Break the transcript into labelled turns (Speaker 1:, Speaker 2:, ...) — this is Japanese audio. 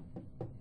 Speaker 1: you